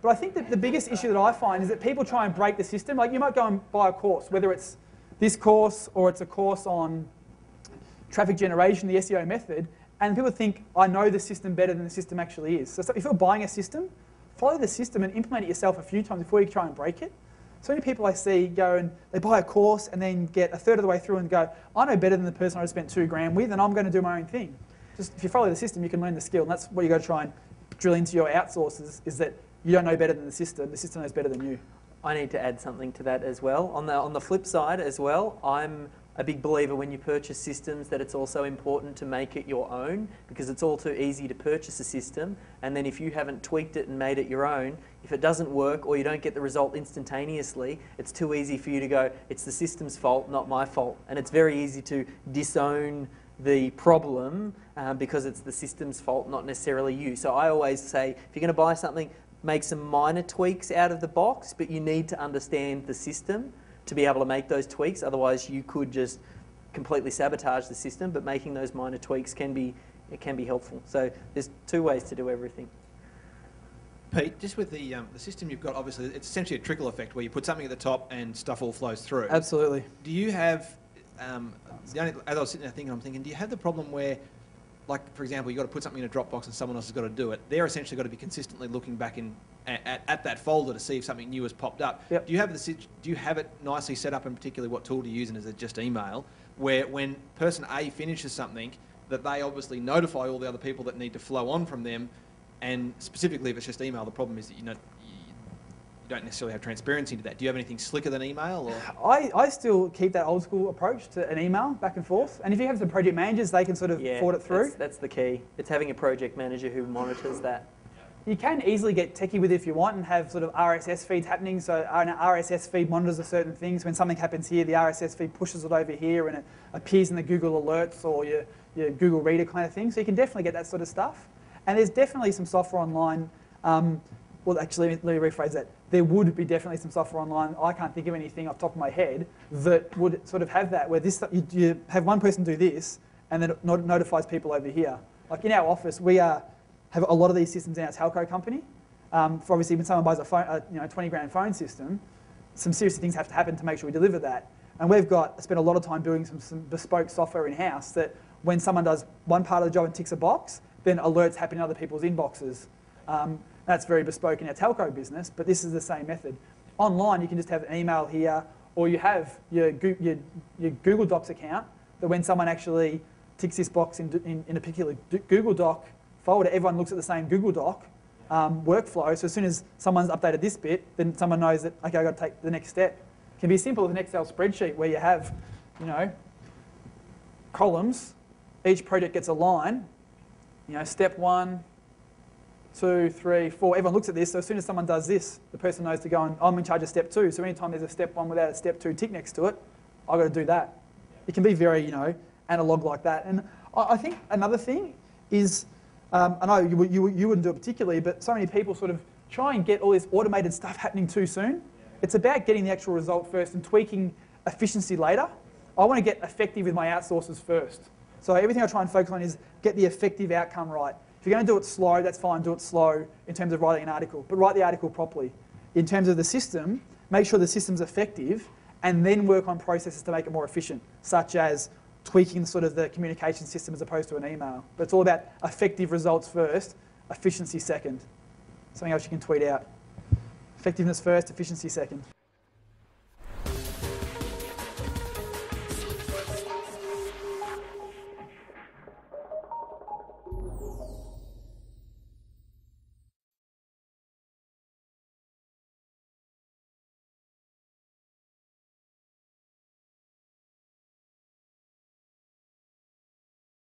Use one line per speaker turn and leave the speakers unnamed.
But I think that the biggest issue that I find is that people try and break the system. Like you might go and buy a course, whether it's this course or it's a course on traffic generation, the SEO method, and people think, I know the system better than the system actually is. So if you're buying a system, follow the system and implement it yourself a few times before you try and break it. So many people I see go and they buy a course and then get a third of the way through and go, I know better than the person I spent two grand with and I'm going to do my own thing. Just if you follow the system, you can learn the skill. And that's what you got to try and drill into your outsources is that you don't know better than the system. The system knows better than you.
I need to add something to that as well. On the, on the flip side as well, I'm a big believer when you purchase systems that it's also important to make it your own because it's all too easy to purchase a system and then if you haven't tweaked it and made it your own, if it doesn't work or you don't get the result instantaneously, it's too easy for you to go, it's the system's fault, not my fault. And it's very easy to disown the problem um, because it's the system's fault, not necessarily you. So I always say, if you're going to buy something, make some minor tweaks out of the box, but you need to understand the system to be able to make those tweaks. Otherwise, you could just completely sabotage the system. But making those minor tweaks can be it can be helpful. So there's two ways to do everything.
Pete, just with the, um, the system you've got, obviously, it's essentially a trickle effect where you put something at the top and stuff all flows through.
Absolutely.
Do you have, um, only, as I was sitting there thinking, I'm thinking, do you have the problem where, like, for example, you've got to put something in a Dropbox and someone else has got to do it? They're essentially got to be consistently looking back in at, at, that folder to see if something new has popped up.
Yep.
Do you have the do you have it nicely set up, and particularly what tool do you use, and is it just email? Where when person A finishes something, that they obviously notify all the other people that need to flow on from them, and specifically if it's just email, the problem is that you know don't necessarily have transparency into that. Do you have anything slicker than email?
Or? I, I still keep that old school approach to an email back and forth. And if you have the project managers, they can sort of
yeah,
forward it through.
That's, that's the key. It's having a project manager who monitors that.
You can easily get techie with it if you want and have sort of RSS feeds happening. So an RSS feed monitors a certain things. When something happens here, the RSS feed pushes it over here and it appears in the Google Alerts or your, your Google Reader kind of thing. So you can definitely get that sort of stuff. And there's definitely some software online. Um, well, actually, let me, rephrase that. There would be definitely some software online. I can't think of anything off the top of my head that would sort of have that, where this you, you have one person do this and then it notifies people over here. Like in our office, we are have a lot of these systems in our telco company. Um, for obviously, when someone buys a, phone, a you know, 20 grand phone system, some serious things have to happen to make sure we deliver that. And we've got spent a lot of time building some, some bespoke software in house that when someone does one part of the job and ticks a box, then alerts happen in other people's inboxes. Um, that's very bespoke in our telco business, but this is the same method. Online, you can just have an email here, or you have your, your, your Google Docs account that when someone actually ticks this box in, in, in a particular Google Doc, folder, everyone looks at the same Google Doc um, workflow. So as soon as someone's updated this bit, then someone knows that, okay, I've got to take the next step. It can be as simple as an Excel spreadsheet where you have, you know, columns. Each project gets a line. You know, step one, two, three, four. Everyone looks at this. So as soon as someone does this, the person knows to go and I'm in charge of step two. So anytime there's a step one without a step two tick next to it, I've got to do that. It can be very, you know, analog like that. And I think another thing is um, I know you, you, you wouldn't do it particularly, but so many people sort of try and get all this automated stuff happening too soon. It's about getting the actual result first and tweaking efficiency later. I want to get effective with my outsources first. So everything I try and focus on is get the effective outcome right. If you're going to do it slow, that's fine, do it slow in terms of writing an article, but write the article properly. In terms of the system, make sure the system's effective and then work on processes to make it more efficient, such as tweaking sort of the communication system as opposed to an email. But it's all about effective results first, efficiency second. Something else you can tweet out. Effectiveness first, efficiency second.